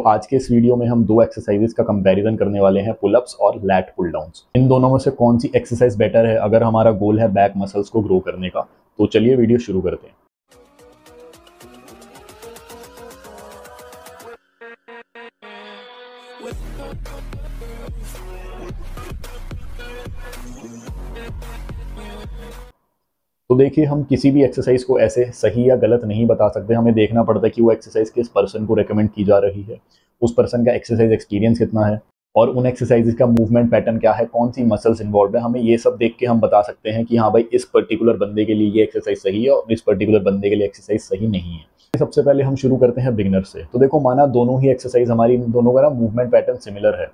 तो आज के इस वीडियो में हम दो एक्सरसाइजेस का कंपैरिजन करने वाले हैं पुलअप्स और लैट पुल डाउन्स इन दोनों में से कौन सी एक्सरसाइज बेटर है अगर हमारा गोल है बैक मसल्स को ग्रो करने का? तो चलिए वीडियो शुरू करते हैं. तो देखिए, हम किसी भी एक्सरसाइज को ऐसे सही या गलत नहीं बता सकते। हमें देखना पड़ता है कि वो एक्सरसाइज किस पर्सन को रिकमेंड की जा रही है। उस पर्सन का एक्सरसाइज एक्सपीरियंस कितना है और उन एक्सरसाइजेज का मूवमेंट पैटर्न क्या है, कौन सी मसल्स इन्वॉल्व है। हमें ये सब देख के हम बता सकते हैं कि हाँ भाई, इस पर्टिकुलर बंदे के लिए ये एक्सरसाइज सही है और इस पर्टिकुलर बंदे के लिए एक्सरसाइज सही नहीं है। सबसे पहले हम शुरू करते हैं बिगनर से। तो देखो, माना दोनों ही एक्सरसाइज हमारी, दोनों का ना मूवमेंट पैटर्न सिमिलर है।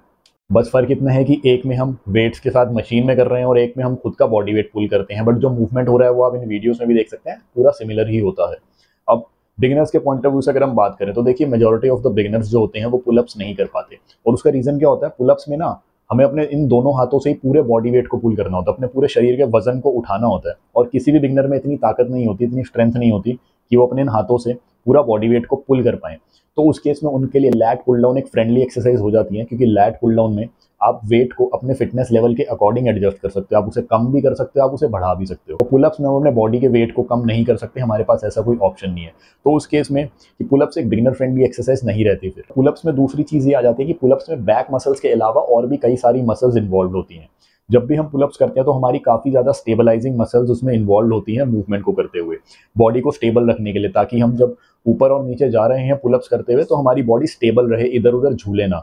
बस फ़र्क इतना है कि एक में हम वेट्स के साथ मशीन में कर रहे हैं और एक में हम खुद का बॉडी वेट पुल करते हैं। बट जो मूवमेंट हो रहा है वो आप इन वीडियोस में भी देख सकते हैं, पूरा सिमिलर ही होता है। अब बिगिनर्स के पॉइंट ऑफ़ व्यू से अगर हम बात करें तो देखिए मेजोरिटी ऑफ़ द बिगिनर्स जो होते हैं वो पुलअप्स नहीं कर पाते। और उसका रीजन क्या होता है? पुलअप्स में ना हमें अपने इन दोनों हाथों से ही पूरे बॉडी वेट को पुल करना होता है। अपने पूरे शरीर के वज़न को उठाना होता है। और किसी भी बिगनर में इतनी ताकत नहीं होती, इतनी स्ट्रेंथ नहीं होती कि वो अपने इन हाथों से पूरा बॉडी वेट को पुल कर पाए। तो उस केस में उनके लिए लैट पुल डाउन एक फ्रेंडली एक्सरसाइज हो जाती है, क्योंकि लैट पुल डाउन में आप वेट को अपने फिटनेस लेवल के अकॉर्डिंग एडजस्ट कर सकते हो। आप उसे कम भी कर सकते हो, आप उसे बढ़ा भी सकते हो। तो पुलअप्स में हम अपने बॉडी के वेट को कम नहीं कर सकते, हमारे पास ऐसा कोई ऑप्शन नहीं है। तो उस केस में कि पुलअप्स एक बिगिनर फ्रेंडली एक्सरसाइज नहीं रहती फिर। पुलअप्स में दूसरी चीज़ ये आ जाती है कि पुलअप्स में बैक मसल्स के अलावा और भी कई सारी मसल्स इन्वॉल्व होती हैं। जब भी हम पुलअप्स करते हैं तो हमारी काफ़ी ज़्यादा स्टेबलाइजिंग मसल्स उसमें इन्वॉल्व होती हैं मूवमेंट को करते हुए। बॉडी को स्टेबल रखने के लिए, ताकि हम जब ऊपर और नीचे जा रहे हैं पुलअप्स करते हुए तो हमारी बॉडी स्टेबल रहे इधर उधर झूले ना।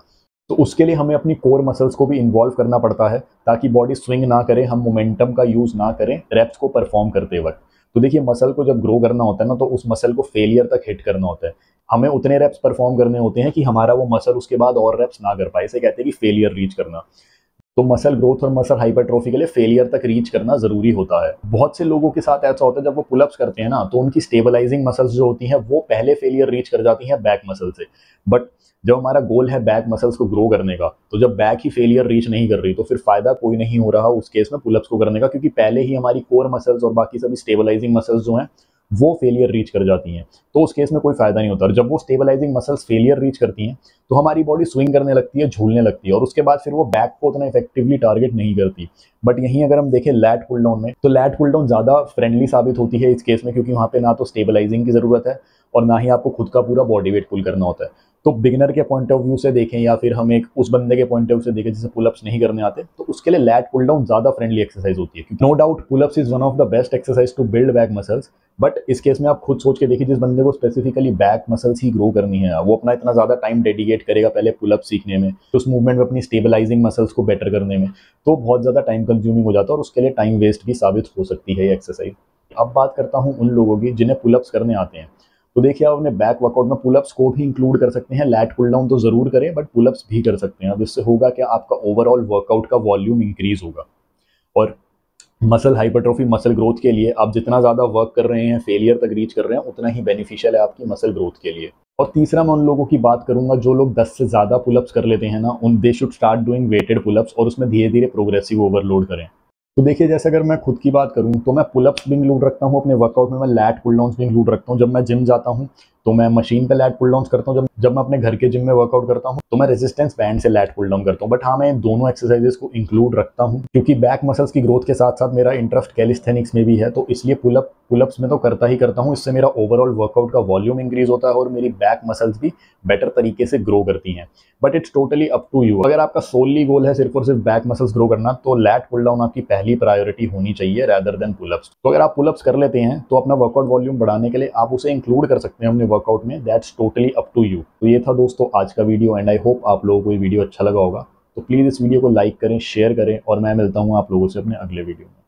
तो उसके लिए हमें अपनी कोर मसल्स को भी इन्वॉल्व करना पड़ता है, ताकि बॉडी स्विंग ना करे, हम मोमेंटम का यूज़ ना करें रेप्स को परफॉर्म करते वक्त। तो देखिए मसल को जब ग्रो करना होता है ना तो उस मसल को फेलियर तक हिट करना होता है। हमें उतने रेप्स परफॉर्म करने होते हैं कि हमारा वो मसल उसके बाद और रेप्स ना कर पाए। इसे कहते हैं कि फेलियर रीच करना। तो मसल ग्रोथ और मसल हाइपरट्रॉफी के लिए फेलियर तक रीच करना ज़रूरी होता है। बहुत से लोगों के साथ ऐसा होता है, जब वो पुलअप्स करते हैं ना तो उनकी स्टेबलाइजिंग मसल्स जो होती हैं, वो पहले फेलियर रीच कर जाती हैं बैक मसल से। बट जब हमारा गोल है बैक मसल्स को ग्रो करने का तो जब बैक ही फेलियर रीच नहीं कर रही तो फिर फ़ायदा कोई नहीं हो रहा उस केस में पुलअप्स को करने का, क्योंकि पहले ही हमारी कोर मसल्स और बाकी सभी स्टेबलाइजिंग मसल्स जो हैं वो फेलियर रीच कर जाती हैं। तो उस केस में कोई फ़ायदा नहीं होता। और जब वो स्टेबलाइजिंग मसल्स फेलियर रीच करती हैं तो हमारी बॉडी स्विंग करने लगती है, झूलने लगती है। और उसके बाद फिर वो बैक को उतना इफेक्टिवली टारगेट नहीं करती। बट यहीं अगर हम देखें लैट पुल डाउन में तो लैट पुल डाउन ज़्यादा फ्रेंडली साबित होती है इस केस में, क्योंकि वहाँ पर ना तो स्टेबलाइजिंग की ज़रूरत है और ना ही आपको खुद का पूरा बॉडी वेट पुल करना होता है। तो बिगिनर के पॉइंट ऑफ़ व्यू से देखें या फिर हम एक उस बंदे के पॉइंट ऑफ़ व्यू से देखें जिसे पुलअप्स नहीं करने आते तो उसके लिए लैट पुल डाउन ज़्यादा फ्रेंडली एक्सरसाइज होती है। No doubt pullups is one of the best exercise to build back muscles but इस केस में आप खुद सोच के देखिए जिस बंदे को स्पेसिफिकली बैक मसल्स ही ग्रो करनी है, वो अपना इतना ज़्यादा टाइम डेडिकेट करेगा पहले पुलअप सीखने में तो उस मूवमेंट में अपनी स्टेबलाइजिंग मसल्स को बेटर करने में तो बहुत ज़्यादा टाइम कंज्यूमिंग हो जाता है और उसके लिए टाइम वेस्ट भी साबित हो सकती है ये एक्सरसाइज अब बात करता हूँ उन लोगों की जिन्हें पुलअप्स करने आते हैं। तो देखिए, आप अपने बैक वर्कआउट में पुलअप्स को भी इंक्लूड कर सकते हैं। लैट पुल डाउन तो ज़रूर करें बट पुलअप्स भी कर सकते हैं। अब इससे होगा कि आपका ओवरऑल वर्कआउट का वॉल्यूम इंक्रीज होगा। और मसल हाइपरट्रॉफी मसल ग्रोथ के लिए आप जितना ज़्यादा वर्क कर रहे हैं फेलियर तक रीच कर रहे हैं, उतना ही बेनिफिशियल है आपकी मसल ग्रोथ के लिए। और तीसरा मैं उन लोगों की बात करूँगा जो लोग 10 से ज़्यादा पुलअप्स कर लेते हैं ना, उन they should start doing weighted pullups और उसमें धीरे धीरे प्रोग्रेसिव ओवरलोड करें। तो देखिए, जैसे अगर मैं खुद की बात करूँ तो मैं पुलअप्स भी इंक्लूड रखता हूँ, अपने वर्कआउट में मैं लैट पुल डाउन भी इंक्लूड रखता हूँ, जब मैं जिम जाता हूँ तो मैं मशीन पे लैट पुल डाउन करता हूँ। जब जब मैं अपने घर के जिम में वर्कआउट करता हूँ तो मैं रेजिस्टेंस बैंड से लैट पुल डाउन करता हूँ। बट हाँ मैं दोनों एक्सरसाइजेस को इंक्लूड रखता हूँ, क्योंकि बैक मसल्स की ग्रोथ के साथ साथ मेरा इंटरेस्ट कैलिस्थेनिक्स में भी है तो इसलिए पुलअप पुलअप्स में तो करता ही करता हूँ। इससे मेरा ओवरऑल वर्कआउट का वॉल्यूम इंक्रीज होता है और मेरी बैक मसल्स भी बेटर तरीके से ग्रो करती हैं। But it's totally up to you अगर आपका सोनली गोल है सिर्फ़ और सिर्फ़ बैक मसल्स ग्रो करना तो लैट पुल डाउन आपकी पहली प्रायोरिटी होनी चाहिए रैदर देन पुलअप्स तो अगर आप पुलअप्स कर लेते हैं तो अपना वर्कआउट वॉल्यूम बढ़ाने के लिए आप उसे इंक्लूड कर सकते हैं। अपने वर्कआउट में that's totally up to you तो ये था दोस्तों आज का वीडियो एंड आई होप आप लोगों को ये वीडियो अच्छा लगा होगा। तो प्लीज़ इस वीडियो को लाइक करें शेयर करें और मैं मिलता हूँ आप लोगों से अपने अगले वीडियो में।